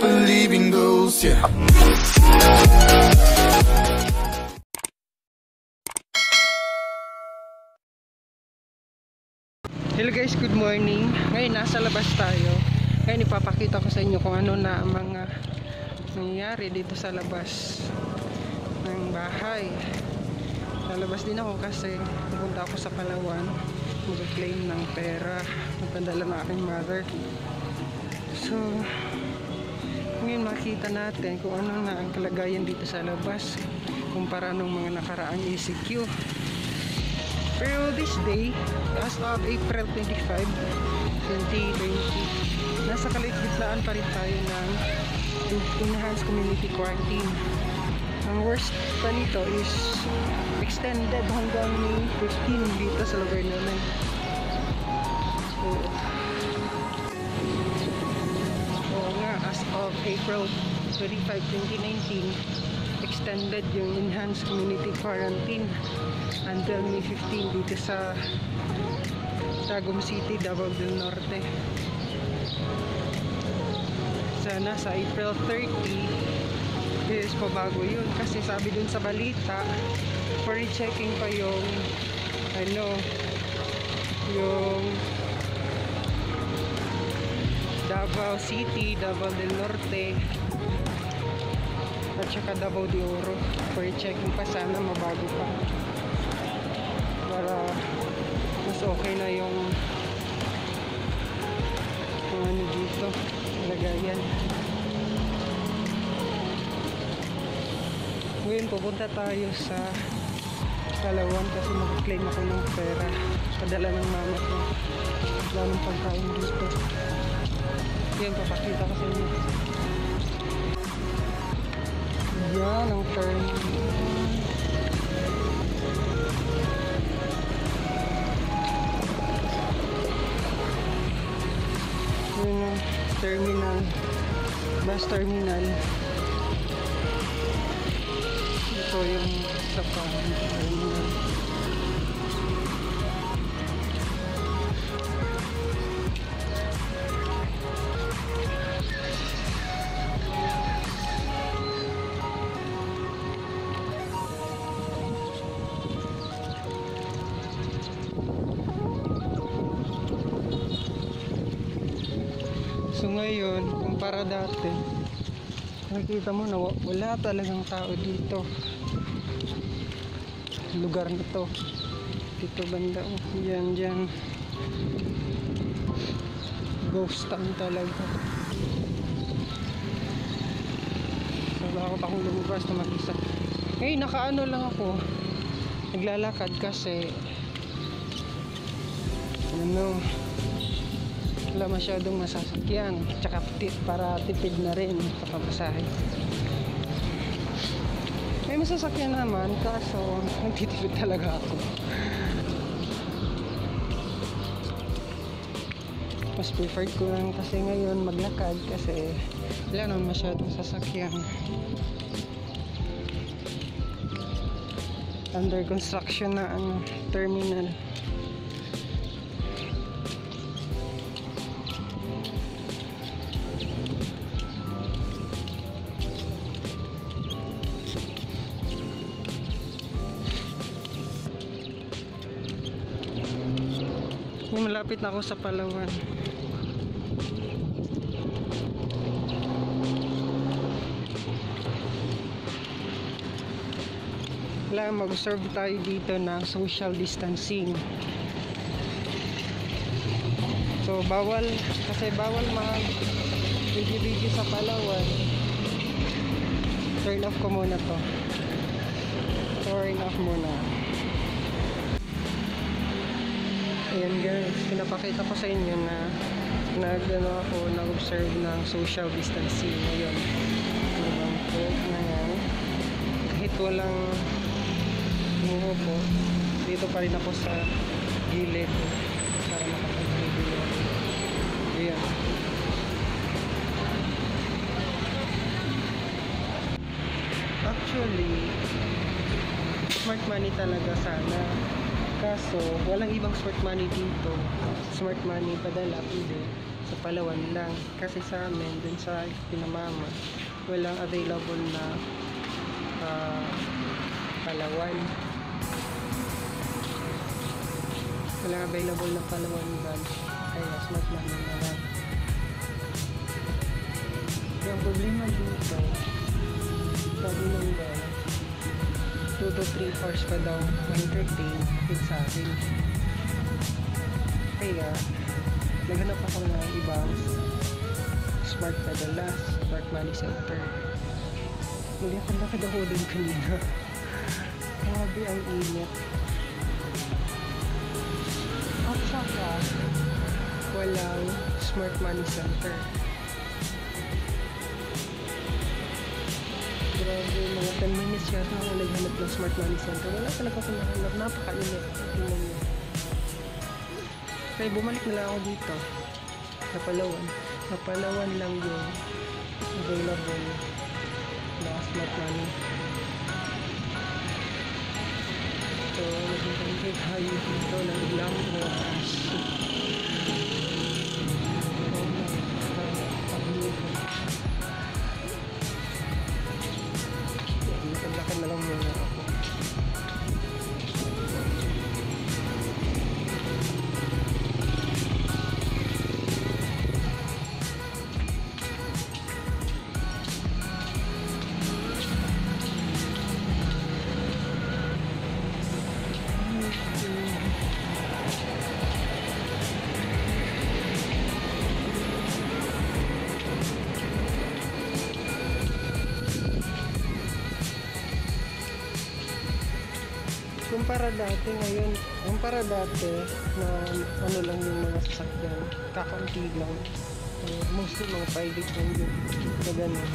believing ghosts, yeah. Hello guys, good morning. Ngayon nasa labas tayo. Ngayon ipapakita ko sa inyo kung ano na mga nangyayari dito sa labas ng bahay. Lalabas din ako kasi pupunta ako sa Palawan. Mag-claim ng pera. Magpadala ng aking mother. So, ngayon makita natin kung ano na ang kalagayan dito sa labas kumpara nung mga nakaraang ECQ. Pero this day, as of April 25, 2020, nasa kalagitnaan pa rin tayo ng enhanced community quarantine. Ang worst pa nito is extended hanggang May 15 dito sa lugar namin. So, April 25, 2019, extended yung enhanced community quarantine until May 15 dito sa Tagum City, Davao del Norte. Sana sa April 30 is pabago yun kasi sabi dun sa balita for checking pa yung ano yung Davao City, Davao del Norte at saka Davao de Oro. For checking pa sana mabago pa. Para mas okay na yung yung ano dito lagayan. Ngayon pupunta tayo sa Palawan kasi mag-claim ako ng pera. Padala ng mama ko. Lamang pagkain dito yan papakita ko sa inyo. Yan ang turn. Yun ang terminal. Bus terminal. Ito yung sa terminal ngayon, kumpara dati, nakikita mo na wa- wala talagang tao dito. Lugar na to. Dito banda, oh, yan, dyan. Ghost town talaga. So baka pa akong lumabas na mag-isa. Ngayon, nakaano lang ako. Naglalakad kasi ano, wala masyadong masasakyan. Tsaka ti- para tipid na rin sa pamasahe. May masasakyan naman kaso nagtitipid talaga ako. Mas preferred ko lang kasi ngayon maglakad kasi wala naman masyadong sasakyan. Under construction na ano, terminal malapit na ako sa Palawan. Wala, mag-observe tayo dito ng social distancing. So, bawal, kasi bawal mga video-video sa Palawan. Turn off ko muna to. Turn off muna. Ayan guys, pinapakita ko sa inyo na nag ano ako, nag-observe ng social distancing ngayon. Ibang po na yan. Kahit walang umuupo, dito pa rin ako sa gilid para makapag-video. Ayan. Actually, smart money talaga sana. Kaso, walang ibang smart money dito. Smart money padala, pwede. sa Palawan lang. Kasi sa amin, dun sa Pinamama, walang available na ah, Palawan. Walang available na Palawan branch. Kaya smart money na lang. Yung problema dito, sabi daw, 2 to 3 hours pa daw entertain with sa akin. Kaya, naghanap ako ng ibang smart madalas, smart money center. Muli ako nakadaho din kanina. Grabe ang init. At saka, walang smart money center. Grabe, mga 10 minutes yata ako naghanap ng smart money center. Wala talaga ako nahanap. Napakainit. Tingnan niyo. Kaya bumalik na lang ako dito. Sa Palawan. Sa Palawan lang yung available na smart money. So, maghihintay tayo dito ng ilang oras. Oh Kumpara dati ngayon, kumpara dati na ano lang yung mga sasakyan, kakaunti lang. Uh, mostly mga private lang yun. Na gano'n.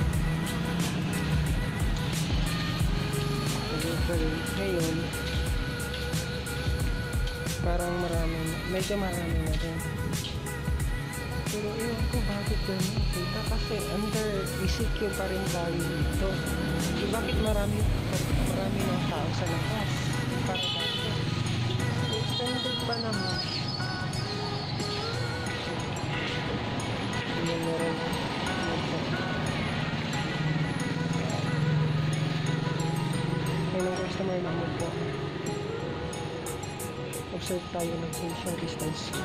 Pero ngayon, parang marami, na- medyo marami na rin. Pero ewan ko bakit gano'n kita kasi under ECQ pa rin tayo dito. Eh, bakit marami, marami ng tao sa labas? Extended pa naman. Yan meron. May customer naman po. Observe tayo ng social distancing.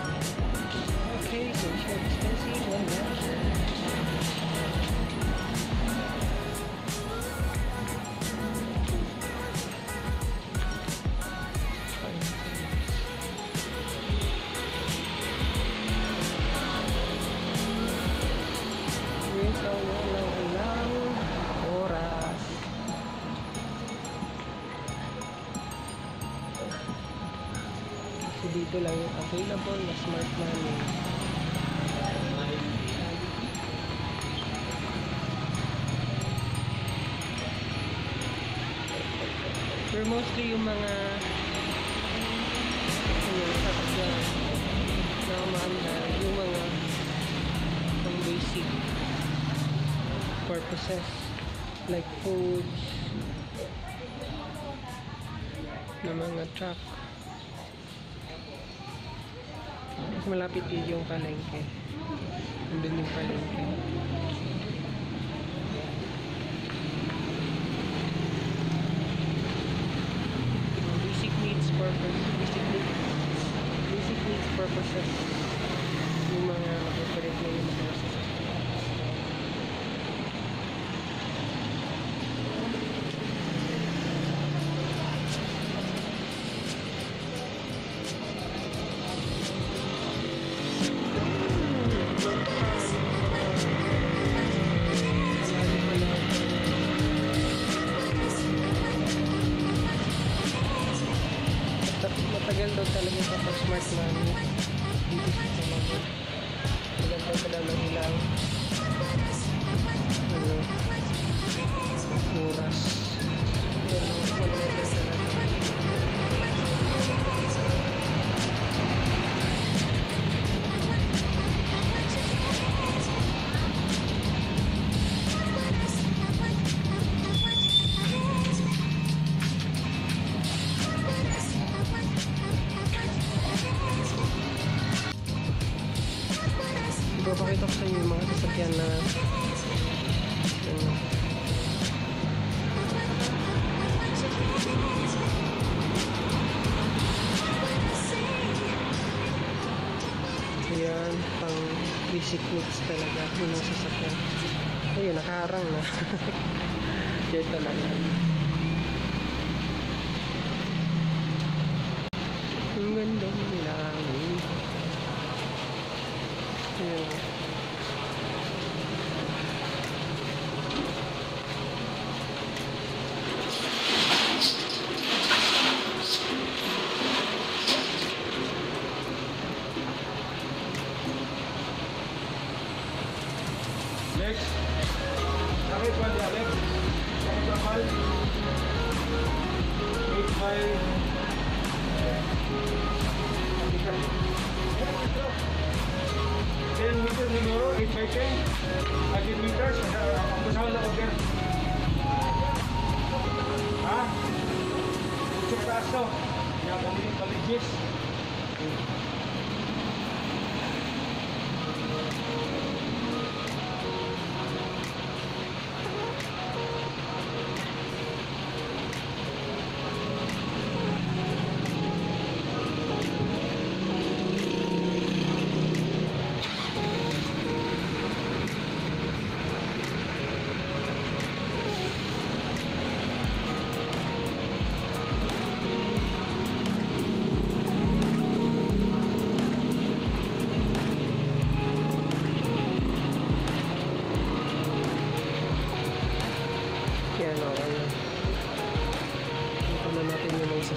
Okay, social distancing. One measure. Available na smart money. Pero mostly yung mga ano, sasakyan na umaandar, yung mga pang basic purposes like foods na mga truck Mas malapit yun yung palengke. Andun yung palengke. Basic needs purpose. Basic needs. Basic needs purposes nakaharang na yan ang ganda ng langit. Ayun To. Yan, balik, Jis.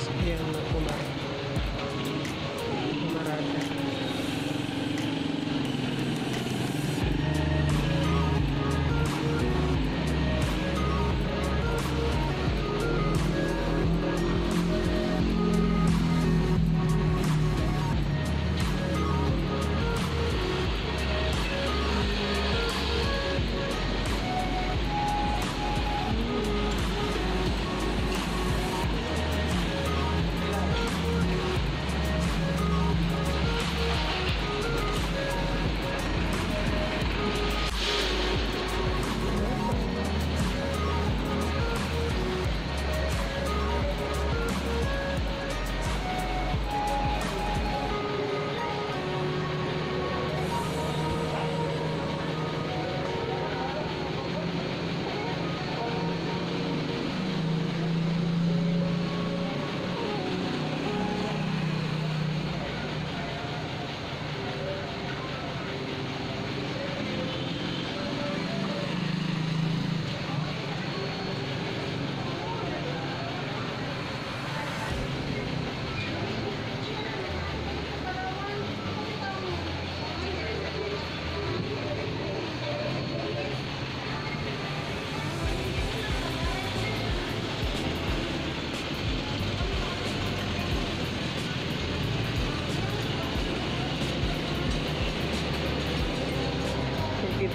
Yung mga sasakyan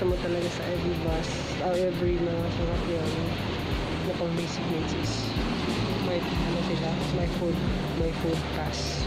Nakikita mo talaga sa every bus, or every mga sasakyan na pang basic needs is may, ano sila, may food, may food pass.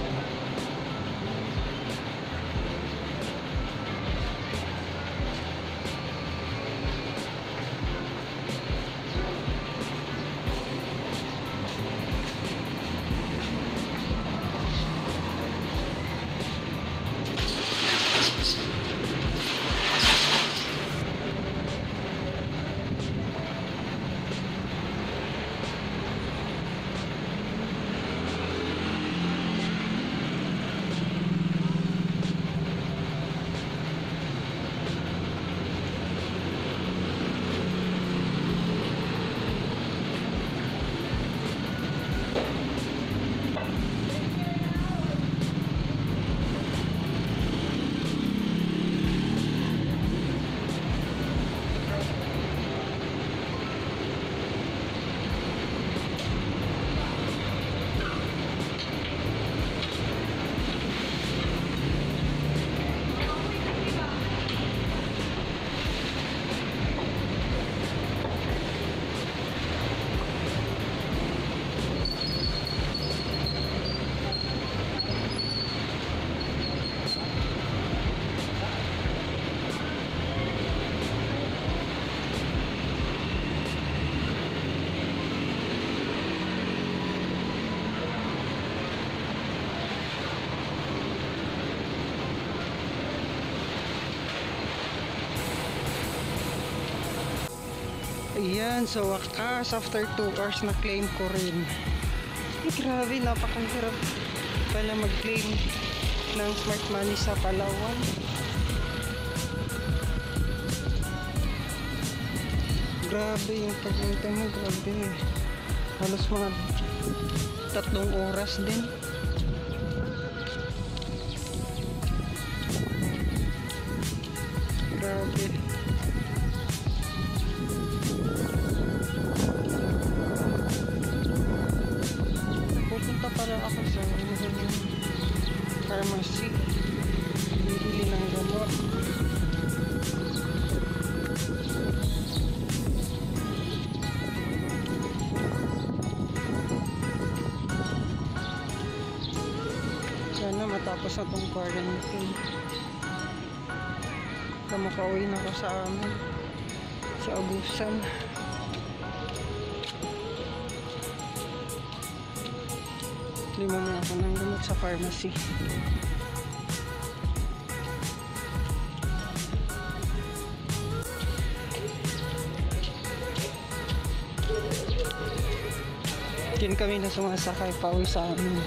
Ayan, sa wakas, after 2 hours na claim ko rin. Ay, grabe, napakahirap pala mag-claim ng smart money sa Palawan. Grabe yung pagpunta mo, grabe. Halos mga tatlong oras din. Sana matapos na tong quarantine. Para makauwi na ako sa amin. Sa Agusan. Lima na ako ng gamot sa pharmacy. Diyan kami na sumasakay pa uwi sa amin.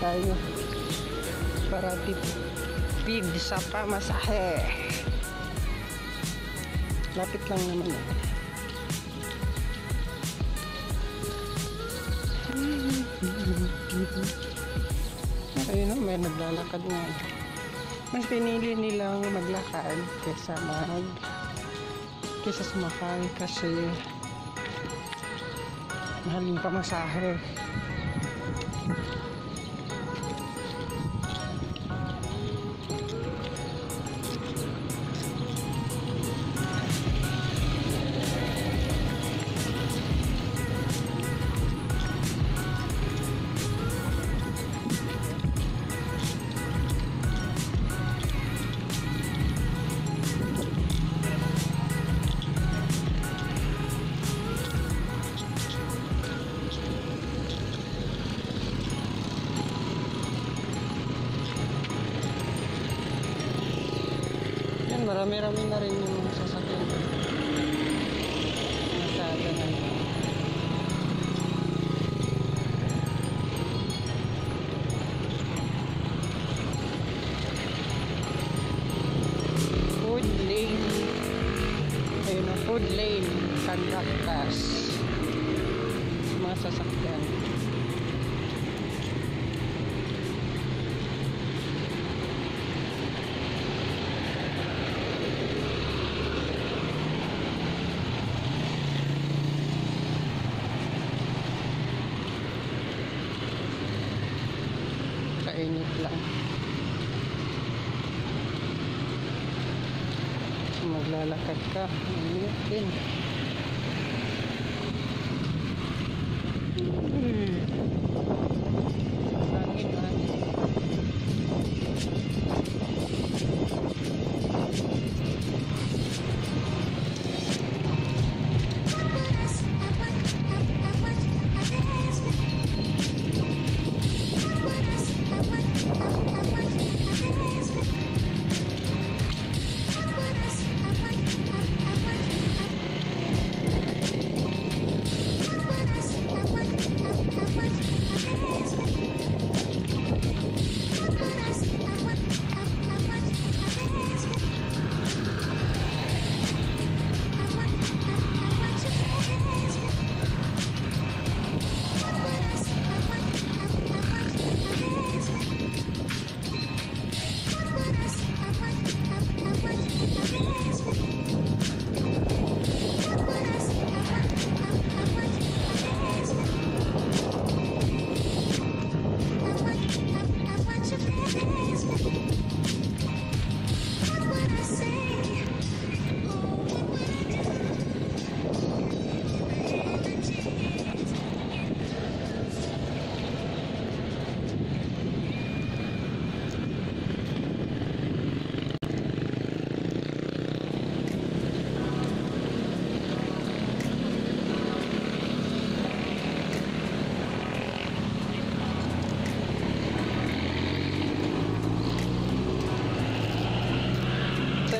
Tayo. Para tipid sa pamasahe. Lapit lang naman eh. Ayun na, may naglalakad nga. Mas pinili nilang maglakad kaysa mag kaysa sumakay kasi mahal yung pamasahe. Marami-rami na rin yung maglalakad ka, din. Hmm.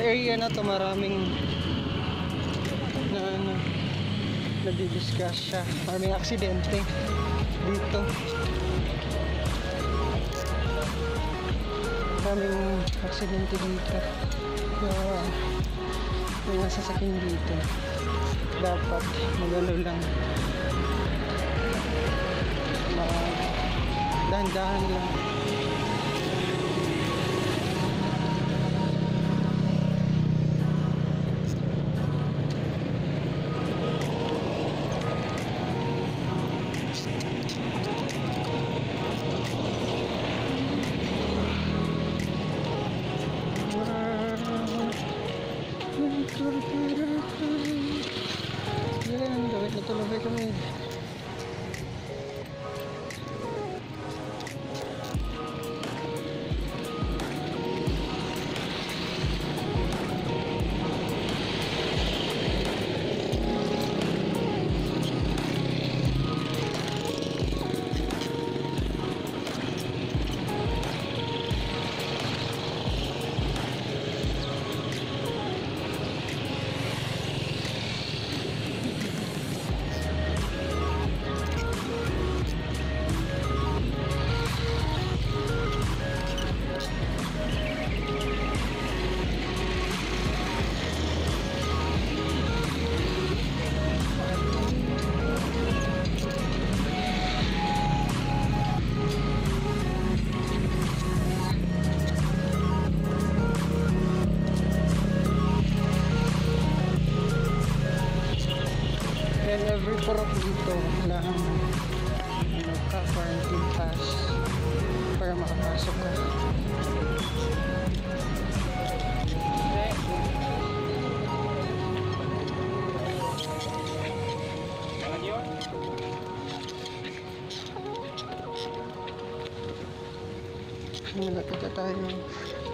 Area na to maraming na ano nadidiscuss siya. Maraming aksidente dito. Maraming aksidente dito. Kaya may mga sasakyan dito. Dapat magano lang. Dahan-dahan lang Yan, gawin na purok dito na ang nagka-quarantine pass para makapasok ka. Malapit na tayo.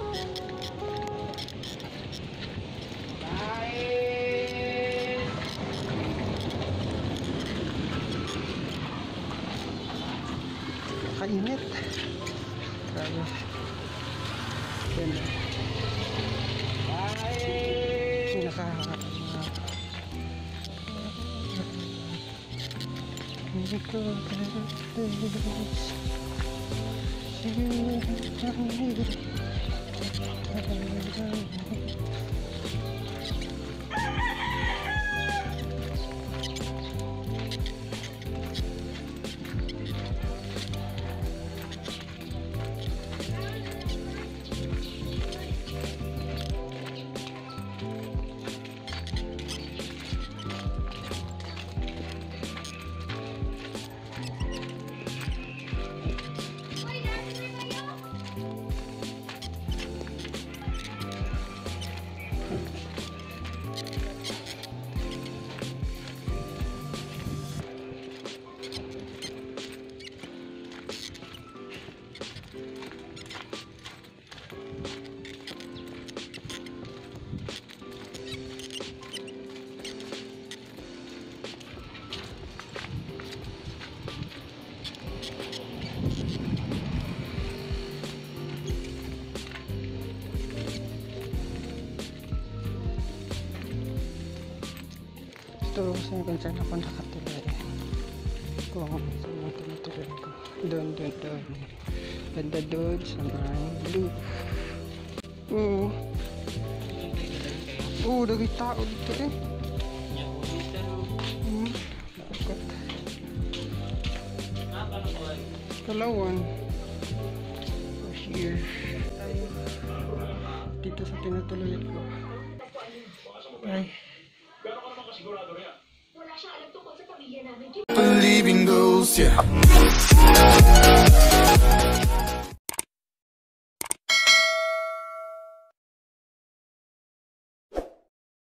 Hindi ko Turo ko sa'yo doon. Banda doon sa may blue. Oo. Oo, dagi tao dito eh. Hmm. Dapat. Kalawan. We're here. Tayo. Dito sa tinutuloy ko. Believing goals, yeah.